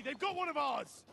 They've got one of ours!